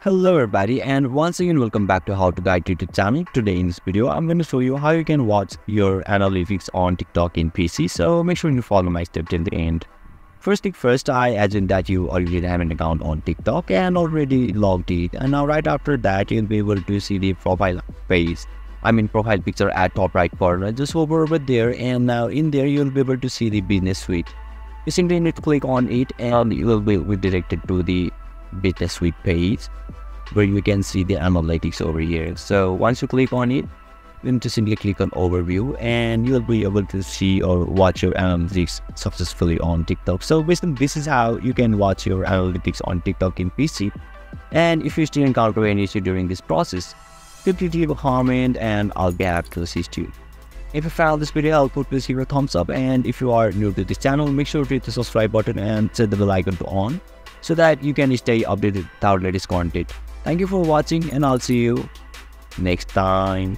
Hello everybody and once again welcome back to How to Guide YouTube channel. Today in this video I'm going to show you how you can watch your analytics on TikTok in PC. So make sure you follow my step till the end. First thing first, I assume that you already have an account on TikTok and already logged it. And now right after that you'll be able to see the profile page. I mean profile picture at top right corner. Just hover over there and now in there you'll be able to see the business suite. You simply need to click on it and you will be redirected to the suite page where you can see the analytics over here. So once you click on it, then just simply click on overview and you'll be able to see or watch your analytics successfully on TikTok. So basically this is how you can watch your analytics on TikTok in PC. And if you still encounter any issue during this process, to leave a comment and I'll be happy to assist you. If you found this video helpful, please give a thumbs up and if you are new to this channel, make sure to hit the subscribe button and set the bell icon to on so that you can stay updated with our latest content. Thank you for watching and I'll see you next time.